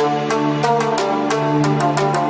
Thank you.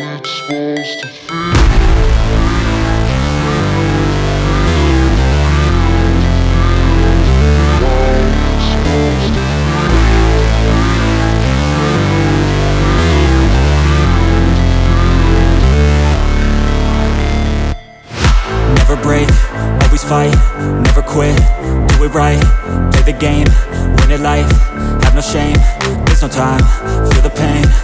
it's supposed to fight, never quit, do it right Play the game, win it life, have no shame There's no time, feel the pain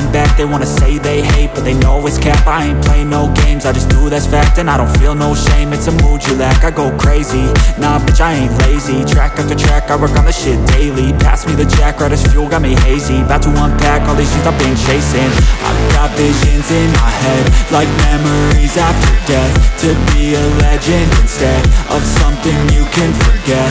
stepping back They wanna say they hate, but they know it's cap. I ain't play no games, I just do that's fact And I don't feel no shame, it's a mood you lack I go crazy, nah bitch I ain't lazy. Track after track, I work on the shit daily. Pass me the jack, right as fuel, got me hazy. About to unpack all these things I've been chasing. I got visions in my head, like memories after death. To be a legend instead, of something you can forget.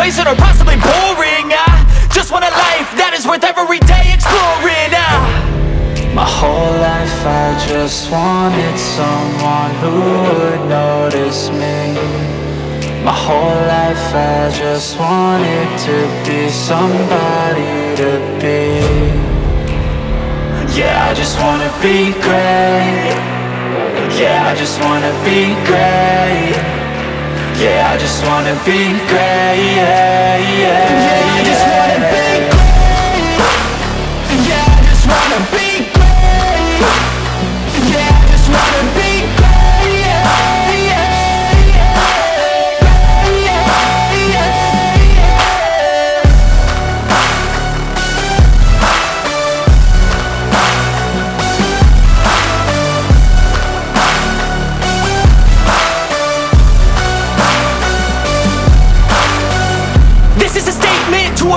Complacent or possibly boring, I just want a life that is worth every day exploring, ah. My whole life I just wanted someone who would notice me. My whole life I just wanted to be somebody to be. Yeah, I just wanna be great. Yeah, I just wanna be great Yeah, I just wanna be great Yeah, yeah, Yeah, I just wanna be great